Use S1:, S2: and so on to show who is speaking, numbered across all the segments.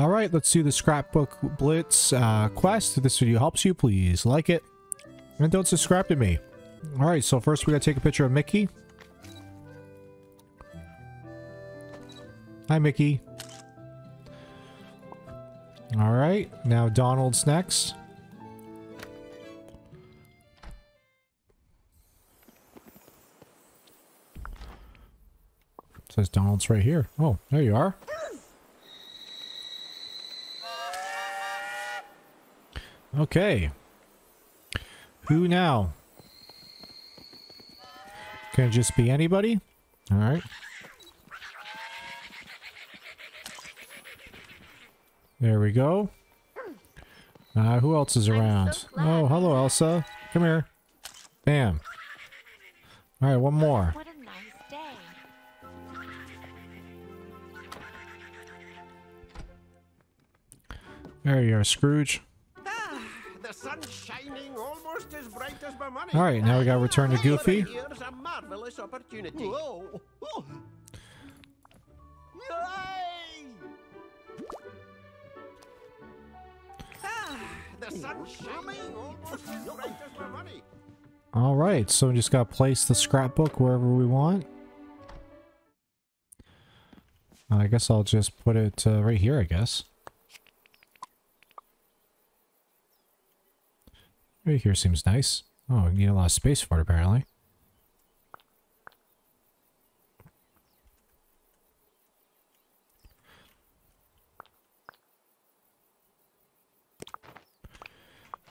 S1: All right, let's do the scrapbook blitz uh, quest. If this video helps you, please like it and don't subscribe to me. All right, so first we gotta take a picture of Mickey. Hi, Mickey. All right, now Donald's next. says Donald's right here. Oh, there you are. Okay. Who now? Can it just be anybody? Alright. There we go. Uh, who else is around?
S2: so
S1: oh, hello, Elsa. Come here. Bam. Alright, one more.
S2: What a nice day.
S1: There you are, Scrooge.
S3: The sun's shining almost as bright as my money.
S1: Alright, now we gotta return to Goofy.
S3: Here's a marvelous opportunity. Whoa. Oh. Yay! Ah, the sun's shining almost as bright as my money.
S1: Alright, so we just gotta place the scrapbook wherever we want. I guess I'll just put it uh, right here, I guess. Right here seems nice. Oh, we need a lot of space for it, apparently.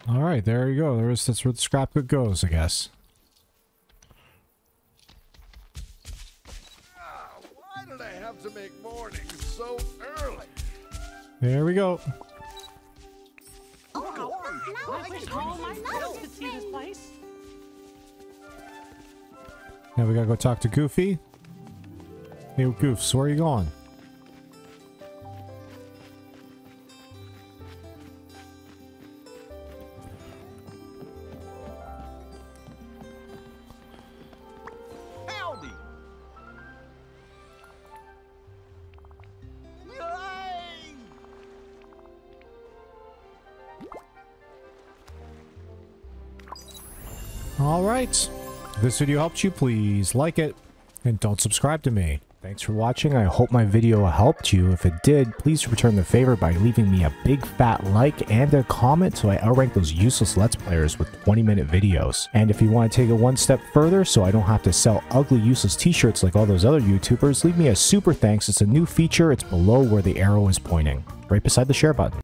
S1: Alright, there you go. There's, that's where the scrapbook goes, I guess.
S3: Ah, why did I have to make mornings so early?
S1: There we go. Now we gotta go talk to Goofy. Hey, Goofs, where are you going? Alright. If this video helped you, please like it. And don't subscribe to me. Thanks for watching. I hope my video helped you. If it did, please return the favor by leaving me a big fat like and a comment so I outrank those useless Let's Players with 20 minute videos. And if you want to take it one step further so I don't have to sell ugly useless t-shirts like all those other YouTubers, leave me a super thanks. It's a new feature. It's below where the arrow is pointing. Right beside the share button.